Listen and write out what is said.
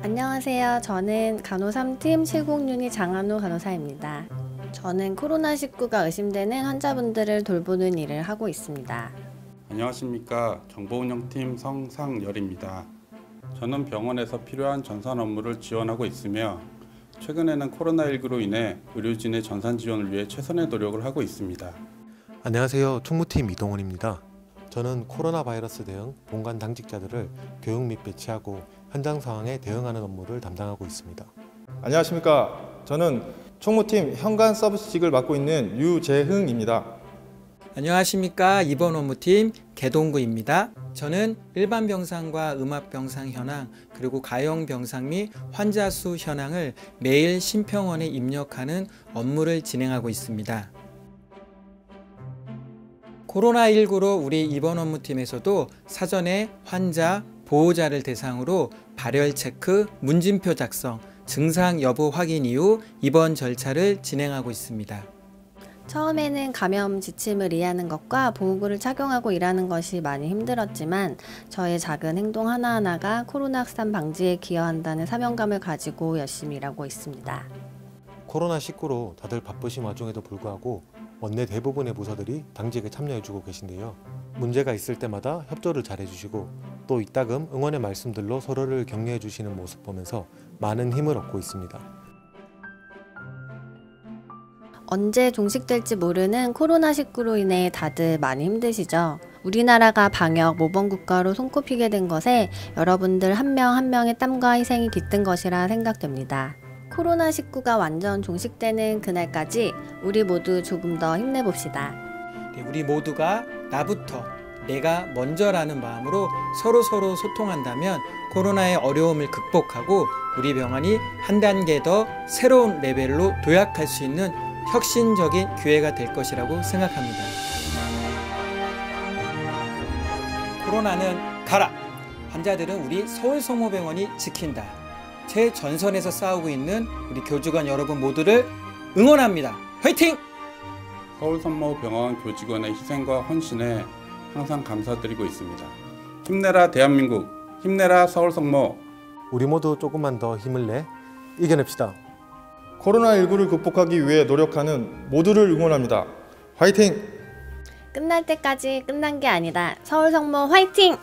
안녕하세요. 저는 간호 3팀 7062 장한호 간호사입니다. 저는 코로나19가 의심되는 환자분들을 돌보는 일을 하고 있습니다. 안녕하십니까 정보운영팀 성상열입니다. 저는 병원에서 필요한 전산 업무를 지원하고 있으며 최근에는 코로나19로 인해 의료진의 전산 지원을 위해 최선의 노력을 하고 있습니다. 안녕하세요. 총무팀 이동원입니다. 저는 코로나 바이러스 대응 본관 당직자들을 교육 및 배치하고 현장 상황에 대응하는 업무를 담당하고 있습니다. 안녕하십니까. 저는 총무팀 현관 서비스직을 맡고 있는 유재흥입니다. 안녕하십니까 이번 업무팀 개동구입니다. 저는 일반 병상과 음압 병상 현황 그리고 가용 병상 및 환자 수 현황을 매일 심평원에 입력하는 업무를 진행하고 있습니다. 코로나19로 우리 입원 업무팀에서도 사전에 환자, 보호자를 대상으로 발열 체크, 문진표 작성, 증상 여부 확인 이후 입원 절차를 진행하고 있습니다. 처음에는 감염 지침을 이해하는 것과 보호구를 착용하고 일하는 것이 많이 힘들었지만 저의 작은 행동 하나하나가 코로나 확산 방지에 기여한다는 사명감을 가지고 열심히 일하고 있습니다. 코로나19로 다들 바쁘신 와중에도 불구하고 원내 대부분의 부서들이 당직에 참여해주고 계신데요. 문제가 있을 때마다 협조를 잘해주시고 또 이따금 응원의 말씀들로 서로를 격려해주시는 모습 보면서 많은 힘을 얻고 있습니다. 언제 종식될지 모르는 코로나19로 인해 다들 많이 힘드시죠? 우리나라가 방역 모범 국가로 손꼽히게 된 것에 여러분들 한 명한 명의 땀과 희생이 깃든 것이라 생각됩니다. 코로나19가 완전 종식되는 그날까지 우리 모두 조금 더 힘내봅시다. 네, 우리 모두가 나부터 내가 먼저라는 마음으로 서로 서로 소통한다면 코로나의 어려움을 극복하고 우리 병원이 한 단계 더 새로운 레벨로 도약할 수 있는 혁신적인 기회가 될 것이라고 생각합니다. 코로나는 가라! 환자들은 우리 서울성모병원이 지킨다. 최전선에서 싸우고 있는 우리 교직원 여러분 모두를 응원합니다. 화이팅! 서울선모병원 교직원의 희생과 헌신에 항상 감사드리고 있습니다. 힘내라 대한민국, 힘내라 서울성모. 우리 모두 조금만 더 힘을 내 이겨냅시다. 코로나19를 극복하기 위해 노력하는 모두를 응원합니다. 화이팅! 끝날 때까지 끝난 게 아니다. 서울성모 화이팅!